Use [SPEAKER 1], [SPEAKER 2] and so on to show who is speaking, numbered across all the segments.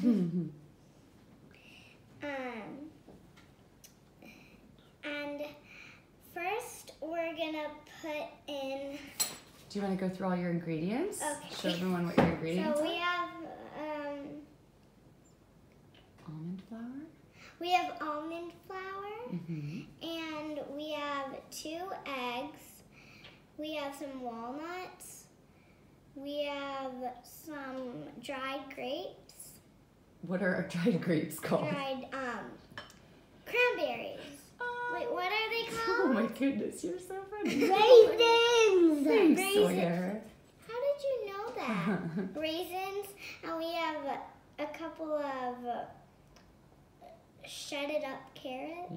[SPEAKER 1] um, and first we're gonna put in.
[SPEAKER 2] Do you want to go through all your ingredients?
[SPEAKER 1] Okay.
[SPEAKER 2] Show everyone what your ingredients are.
[SPEAKER 1] So we have um,
[SPEAKER 2] Almond flour.
[SPEAKER 1] we have almond flour,
[SPEAKER 2] Mm-hmm.
[SPEAKER 1] and we have two eggs. We have some walnuts. We have some dried grapes.
[SPEAKER 2] What are our dried grapes called?
[SPEAKER 1] Dried um, cranberries. Wait, what are they called?
[SPEAKER 2] Oh my goodness, you're so funny.
[SPEAKER 1] Raisins.
[SPEAKER 2] Thanks,
[SPEAKER 1] Raisins.
[SPEAKER 2] Sawyer.
[SPEAKER 1] How did you know that? Raisins, and we have a, couple of uh, shredded up carrots.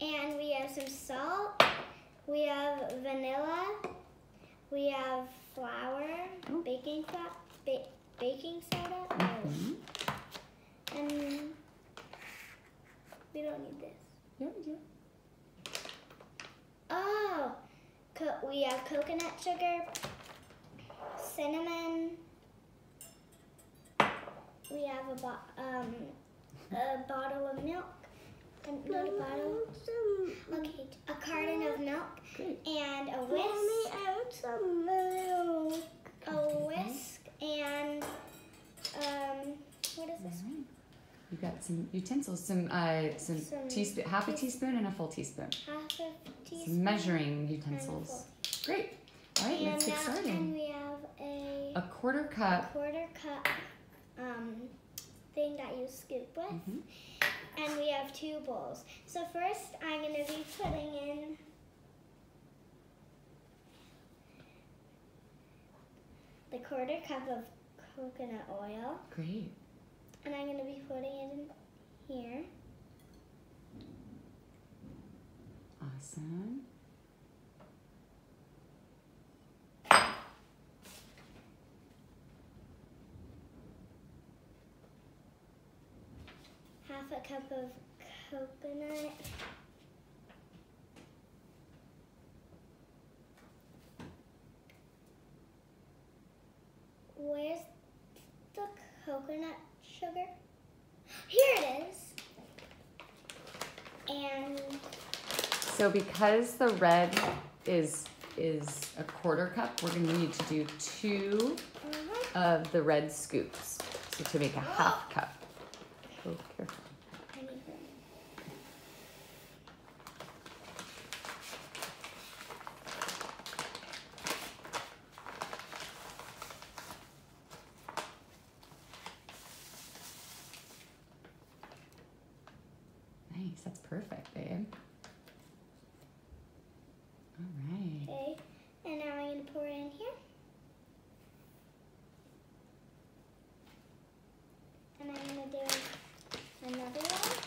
[SPEAKER 1] And we have some salt. We have vanilla. We have flour,
[SPEAKER 2] Oh.
[SPEAKER 1] baking flour, ba- baking soda,
[SPEAKER 2] Mhm.
[SPEAKER 1] And we don't need this.
[SPEAKER 2] Yeah, yeah.
[SPEAKER 1] Oh, co- we have coconut sugar, cinnamon. We have a, bo- um, a bottle of milk. Not a bottle. Okay, a carton of milk
[SPEAKER 2] Great.
[SPEAKER 1] and a whisk. some milk. A whisk and um, what is
[SPEAKER 2] All
[SPEAKER 1] this?
[SPEAKER 2] You got some utensils, some uh, some,
[SPEAKER 1] Some
[SPEAKER 2] teaspoon, half a teaspoon and a full teaspoon.
[SPEAKER 1] Half a teaspoon. Some measuring
[SPEAKER 2] utensils. Great. All right,
[SPEAKER 1] And
[SPEAKER 2] let's get
[SPEAKER 1] now, and
[SPEAKER 2] started.
[SPEAKER 1] we have a
[SPEAKER 2] A quarter cup.
[SPEAKER 1] quarter cup um, thing that you scoop with.
[SPEAKER 2] Mhm.
[SPEAKER 1] And we have two bowls. So first I'm going to be putting in the quarter cup of coconut oil.
[SPEAKER 2] Great.
[SPEAKER 1] And I'm going to be putting it in here.
[SPEAKER 2] Awesome.
[SPEAKER 1] Half a cup of coconut. Where's the coconut sugar? Here it is. And
[SPEAKER 2] So because the red is is a quarter cup, we're gonna need to do two
[SPEAKER 1] uh-huh,
[SPEAKER 2] of the red scoops. So to make a half cup. Oh, careful.
[SPEAKER 1] I need them.
[SPEAKER 2] Nice, that's perfect, babe. All right.
[SPEAKER 1] Okay. And now I'm gonna pour it in here. And I'm gonna do another one.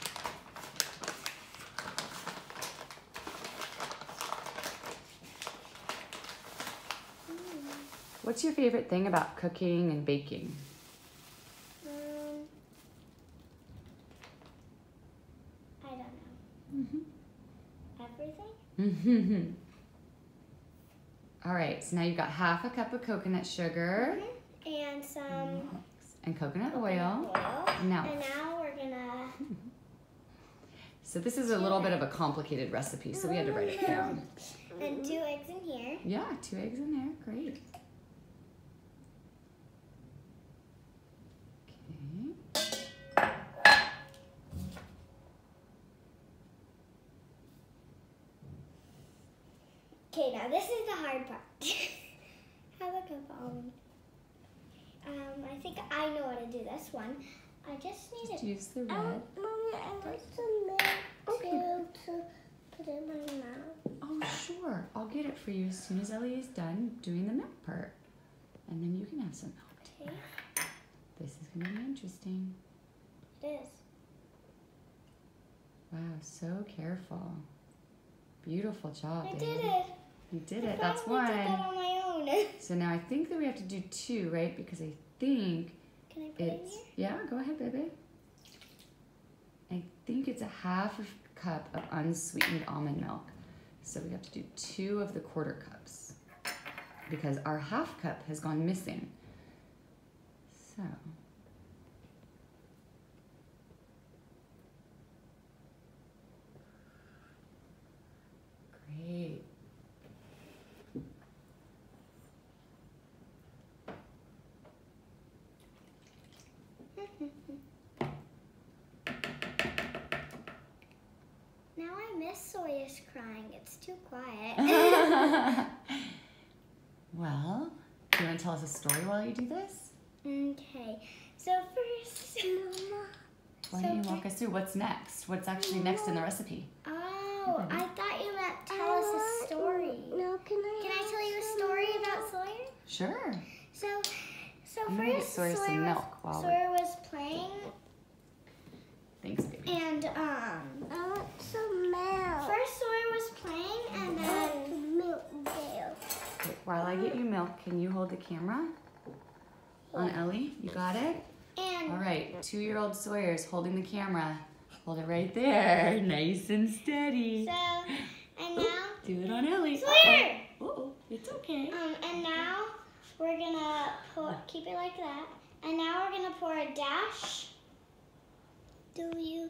[SPEAKER 1] Mm,
[SPEAKER 2] What's your favorite thing about cooking and baking?
[SPEAKER 1] Um, I don't know.
[SPEAKER 2] Mm-hmm.
[SPEAKER 1] Everything?
[SPEAKER 2] All right, so now you've got half a cup of coconut sugar
[SPEAKER 1] And some
[SPEAKER 2] and coconut
[SPEAKER 1] coconut
[SPEAKER 2] oil.
[SPEAKER 1] oil.
[SPEAKER 2] Now,
[SPEAKER 1] And now we're gonna.
[SPEAKER 2] so this is a little bit of a complicated recipe, so we had to write it down.
[SPEAKER 1] And two eggs in here.
[SPEAKER 2] Yeah, two eggs in there. Great.
[SPEAKER 1] Now this is the hard part. Have a cup. Um, I think I know how to do this one. I just need
[SPEAKER 2] Just
[SPEAKER 1] it.
[SPEAKER 2] use the red.
[SPEAKER 1] Mommy, I want some milk
[SPEAKER 2] Okay.
[SPEAKER 1] to put in my mouth.
[SPEAKER 2] Oh, sure. I'll get it for you as soon as Ellie is done doing the milk part. And then you can have some milk.
[SPEAKER 1] Okay,
[SPEAKER 2] This is going to be interesting.
[SPEAKER 1] it is.
[SPEAKER 2] Wow, so careful. Beautiful job,
[SPEAKER 1] I
[SPEAKER 2] babe.
[SPEAKER 1] did it.
[SPEAKER 2] You did it. That's
[SPEAKER 1] did that
[SPEAKER 2] one.
[SPEAKER 1] on.
[SPEAKER 2] So now I think that we have to do two, right? Because I think
[SPEAKER 1] Can I put it in
[SPEAKER 2] it's
[SPEAKER 1] here?
[SPEAKER 2] yeah. Go ahead, baby. I think it's a half of cup of unsweetened almond milk. So we have to do two of the quarter cups because our half cup has gone missing. So
[SPEAKER 1] Sawyer's crying. It's too quiet.
[SPEAKER 2] well, do you want to tell us a story while you do this?
[SPEAKER 1] okay. So first,
[SPEAKER 2] Why don't you walk us through what's next? What's actually mm-hmm. next in the recipe?
[SPEAKER 1] oh, I thought you meant tell us a uh, story.
[SPEAKER 3] Mm, no, can I?
[SPEAKER 1] Can I tell you a story about Sawyer?
[SPEAKER 2] Sure.
[SPEAKER 1] So, so
[SPEAKER 2] I'm gonna get
[SPEAKER 1] first
[SPEAKER 2] Sawyer some
[SPEAKER 1] Sawyer,
[SPEAKER 2] milk
[SPEAKER 1] was,
[SPEAKER 2] while
[SPEAKER 1] Sawyer was playing,
[SPEAKER 2] Thanks, baby.
[SPEAKER 1] And um,
[SPEAKER 3] I want some milk.
[SPEAKER 1] first Sawyer was playing, and then
[SPEAKER 3] milk there.
[SPEAKER 2] Okay, while I get you milk, can you hold the camera? On Ellie, you got it?
[SPEAKER 1] and
[SPEAKER 2] All right, two-year-old Sawyer is holding the camera. Hold it right there, nice and steady.
[SPEAKER 1] so, and now
[SPEAKER 2] Do it on Ellie.
[SPEAKER 1] Sawyer.
[SPEAKER 2] Uh-oh, it's okay.
[SPEAKER 1] Um, and now we're gonna pour, keep it like that. And now we're gonna pour a dash
[SPEAKER 3] Do you?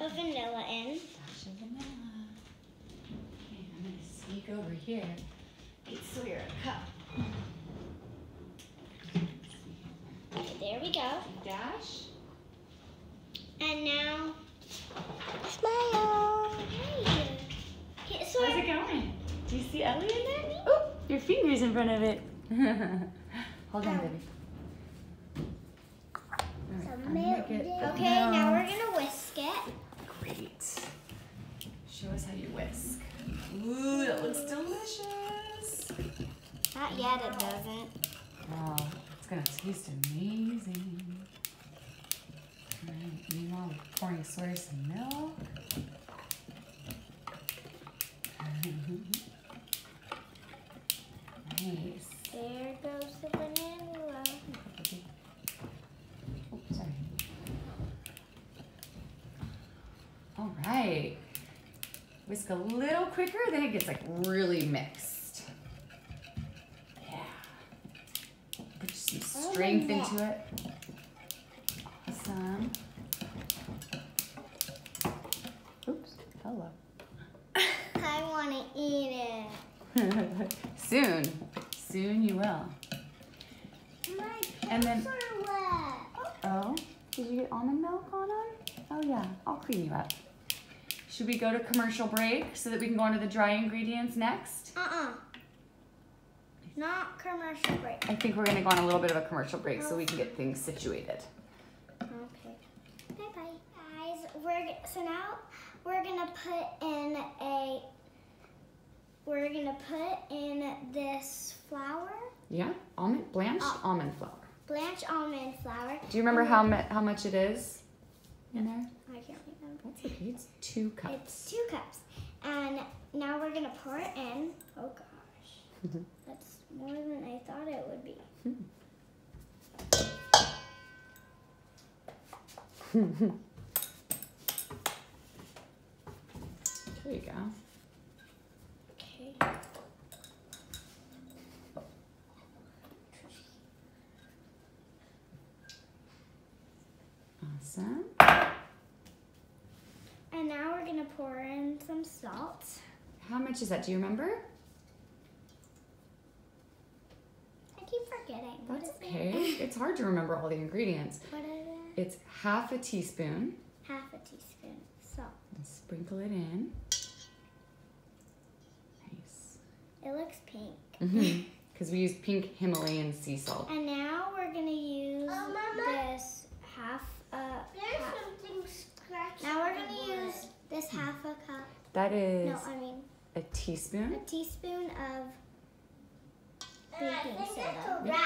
[SPEAKER 1] of vanilla in.
[SPEAKER 2] Dash of vanilla. Okay, I'm gonna sneak over here. Get Sawyer a cup.
[SPEAKER 1] Okay, there we go.
[SPEAKER 2] Dash.
[SPEAKER 1] And now,
[SPEAKER 3] Smile.
[SPEAKER 1] hey, okay,
[SPEAKER 2] How's it going? Do you see Ellie in there? Oh, your finger's in front of it. Hold on,
[SPEAKER 1] Ow.
[SPEAKER 2] baby. All right,
[SPEAKER 3] Some
[SPEAKER 2] I'm gonna
[SPEAKER 3] milk
[SPEAKER 2] get
[SPEAKER 3] there.
[SPEAKER 2] the
[SPEAKER 1] okay, now
[SPEAKER 2] milk.
[SPEAKER 1] we're gonna whisk it.
[SPEAKER 2] Great. Show us how you whisk. Ooh, that looks delicious.
[SPEAKER 1] Not yet, it doesn't.
[SPEAKER 2] Oh, it's gonna taste amazing. All right, meanwhile, we're pouring Sawyer some milk. nice.
[SPEAKER 1] There goes the vanilla.
[SPEAKER 2] Oh, sorry. All right. Whisk a little quicker, then it gets like really mixed. Strength into it. Awesome. Oops. Hello.
[SPEAKER 1] I wanna eat it.
[SPEAKER 2] Soon. Soon you will.
[SPEAKER 3] My
[SPEAKER 2] And then-. Oh, did you get almond milk on them? Oh yeah, I'll clean you up. Should we go to commercial break so that we can go on to the dry ingredients next?
[SPEAKER 1] Uh-uh. Not commercial break.
[SPEAKER 2] I think we're gonna go on a little bit of a commercial break so we can get things situated.
[SPEAKER 1] Okay. Bye bye. Guys, we're so now we're gonna put in a we're gonna put in this flour,
[SPEAKER 2] Yeah, almond, blanched
[SPEAKER 1] Oh.
[SPEAKER 2] almond flour.
[SPEAKER 1] blanched almond flour.
[SPEAKER 2] Do you remember how how much it is in there?
[SPEAKER 1] I can't remember.
[SPEAKER 2] That's okay. It's two cups.
[SPEAKER 1] It's two cups. And now we're gonna pour it in. Oh gosh. That's more than I thought it would be.
[SPEAKER 2] There you go.
[SPEAKER 1] Okay.
[SPEAKER 2] Awesome.
[SPEAKER 1] And now we're gonna pour in some salt.
[SPEAKER 2] How much is that? Do you remember?
[SPEAKER 1] I keep forgetting. What
[SPEAKER 2] That's
[SPEAKER 1] is
[SPEAKER 2] okay.
[SPEAKER 1] it?
[SPEAKER 2] It's hard to remember all the ingredients.
[SPEAKER 1] What is it?
[SPEAKER 2] It's half a teaspoon.
[SPEAKER 1] Half a teaspoon salt.
[SPEAKER 2] And sprinkle it in. Nice.
[SPEAKER 1] It looks pink. Mm-hmm.
[SPEAKER 2] Because we use pink Himalayan sea salt.
[SPEAKER 1] And now we're gonna use
[SPEAKER 3] Oh, Mama.
[SPEAKER 1] this half a
[SPEAKER 3] There's
[SPEAKER 1] cup.
[SPEAKER 3] something scratched.
[SPEAKER 1] Now we're gonna use this half a cup.
[SPEAKER 2] That is
[SPEAKER 1] No, I mean
[SPEAKER 2] a teaspoon.
[SPEAKER 1] a teaspoon of
[SPEAKER 3] wood. And I
[SPEAKER 1] baking
[SPEAKER 3] think
[SPEAKER 1] soda.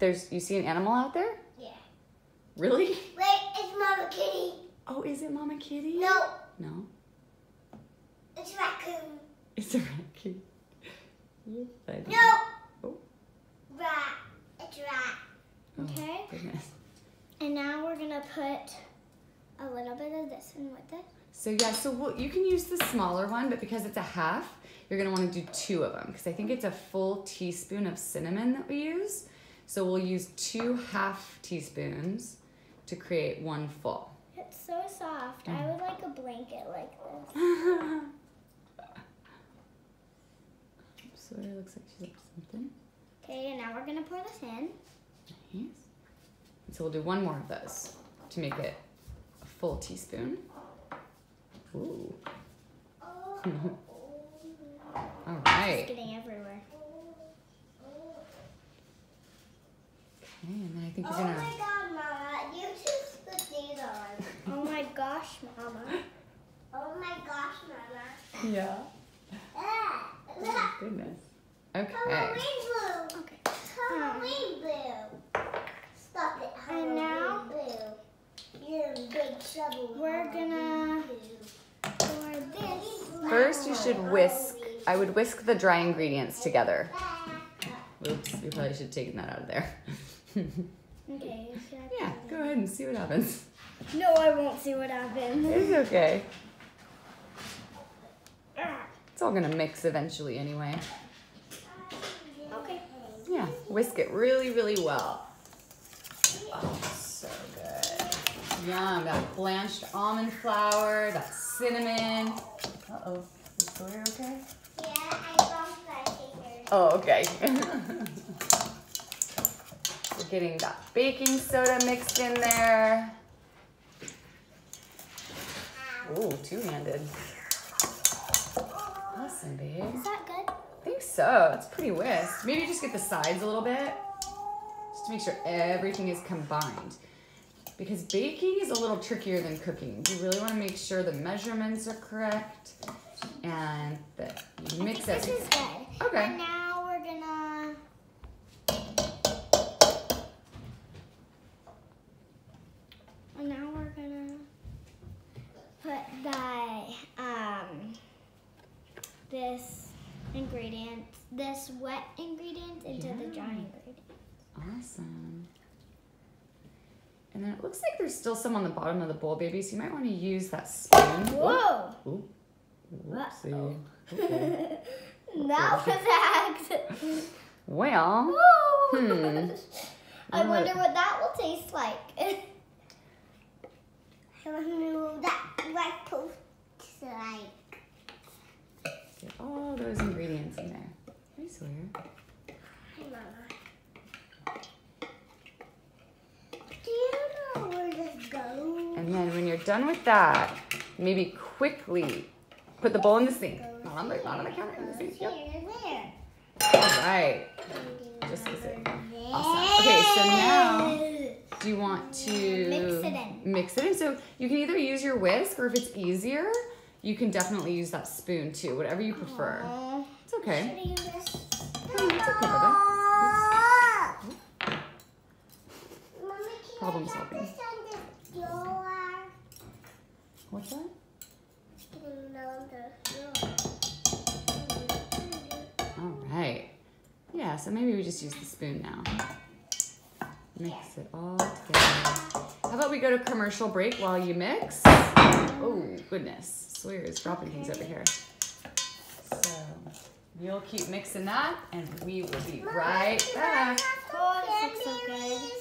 [SPEAKER 2] There's you see an animal out there?
[SPEAKER 3] Yeah.
[SPEAKER 2] Really?
[SPEAKER 3] Wait, it's Mama Kitty.
[SPEAKER 2] Oh, is it Mama Kitty?
[SPEAKER 3] No,
[SPEAKER 2] No.
[SPEAKER 3] it's a raccoon.
[SPEAKER 2] It's a raccoon. You're funny.
[SPEAKER 3] No.
[SPEAKER 2] Oh.
[SPEAKER 3] Rat. It's a rat.
[SPEAKER 2] Oh,
[SPEAKER 1] Okay.
[SPEAKER 2] goodness.
[SPEAKER 1] And now we're gonna put a little bit of this in with it.
[SPEAKER 2] So yeah, so we'll, you can use the smaller one, but because it's a half, you're gonna want to do two of them because I think it's a full teaspoon of cinnamon that we use. So we'll use two half teaspoons to create one full.
[SPEAKER 1] It's so soft. I would like a blanket like this.
[SPEAKER 2] so it looks like she's up to something.
[SPEAKER 1] Okay, and now we're gonna pour this in.
[SPEAKER 2] Nice. So we'll do one more of those to make it a full teaspoon. Ooh. Oh. All
[SPEAKER 1] It's
[SPEAKER 2] right.
[SPEAKER 1] getting everywhere.
[SPEAKER 2] Okay, and then I think
[SPEAKER 3] Oh
[SPEAKER 2] you're
[SPEAKER 3] my
[SPEAKER 2] gonna.
[SPEAKER 3] god, Mama, you just put these on.
[SPEAKER 1] Oh my gosh, Mama.
[SPEAKER 3] Oh my gosh, Mama.
[SPEAKER 2] Yeah.
[SPEAKER 3] Ah,
[SPEAKER 2] Oh,
[SPEAKER 3] look.
[SPEAKER 2] goodness. Okay.
[SPEAKER 3] Halloween blue.
[SPEAKER 1] Okay.
[SPEAKER 3] Halloween blue. Stop it, Halloween
[SPEAKER 1] And now-
[SPEAKER 3] blue. You're in big trouble.
[SPEAKER 1] We're gonna- For this.
[SPEAKER 2] First, you should whisk. I would whisk the dry ingredients together. Oops, we probably should have taken that out of there.
[SPEAKER 1] Okay.
[SPEAKER 2] yeah, go ahead and see what happens.
[SPEAKER 1] No, I won't see what happens.
[SPEAKER 2] It's okay.
[SPEAKER 1] Ah,
[SPEAKER 2] It's all gonna mix eventually anyway.
[SPEAKER 1] Okay.
[SPEAKER 2] Yeah, whisk it really, really well. Oh, so good. Yum, that blanched almond flour, that cinnamon. Uh oh, is Sawyer okay?
[SPEAKER 3] Yeah, I bumped my fingers.
[SPEAKER 2] Oh, okay. Getting that baking soda mixed in there. Ooh, two-handed. Awesome, babe.
[SPEAKER 1] Is that good?
[SPEAKER 2] I think so. It's pretty whisked. Maybe just get the sides a little bit, just to make sure everything is combined. Because baking is a little trickier than cooking. You really want to make sure the measurements are correct and that you mix
[SPEAKER 1] This
[SPEAKER 2] everything.
[SPEAKER 1] is good.
[SPEAKER 2] Okay.
[SPEAKER 1] And now we're gonna. And now we're gonna put the um this ingredient, this wet ingredient into the dry ingredient.
[SPEAKER 2] Awesome. And then it looks like there's still some on the bottom of the bowl, baby. So you might want to use that spoon.
[SPEAKER 1] Whoa!
[SPEAKER 2] Ooh. Whoopsie.
[SPEAKER 1] Uh-oh.
[SPEAKER 2] Okay.
[SPEAKER 1] That was accident.
[SPEAKER 2] Well,
[SPEAKER 1] Woo!
[SPEAKER 2] Hmm.
[SPEAKER 1] I wonder what that will taste like.
[SPEAKER 3] I want to know that right post like.
[SPEAKER 2] Get all those ingredients in there. I swear.
[SPEAKER 3] Hi, Mama. Do you know where this goes?
[SPEAKER 2] And then when you're done with that, maybe quickly put the bowl in the sink. Not on the, not on the counter, in the sink. Yep. All right. Just same. Awesome. Okay, so now do you want to
[SPEAKER 1] Mix it in.
[SPEAKER 2] Mix it in. So you can either use your whisk, or if it's easier, you can definitely use that spoon too. Whatever you prefer. It's okay.
[SPEAKER 3] Should I use this?
[SPEAKER 2] No, it's okay.
[SPEAKER 3] Mommy,
[SPEAKER 2] Problem solving.
[SPEAKER 3] this on the floor?
[SPEAKER 2] What's that?
[SPEAKER 3] On the floor.
[SPEAKER 2] All right. Yeah, so maybe we just use the spoon now. Mix it all together. How about we go to commercial break while you mix? Oh, goodness. Sawyer is dropping things over here. So you'll keep mixing that, and we will be right back.
[SPEAKER 1] Oh, looks so good.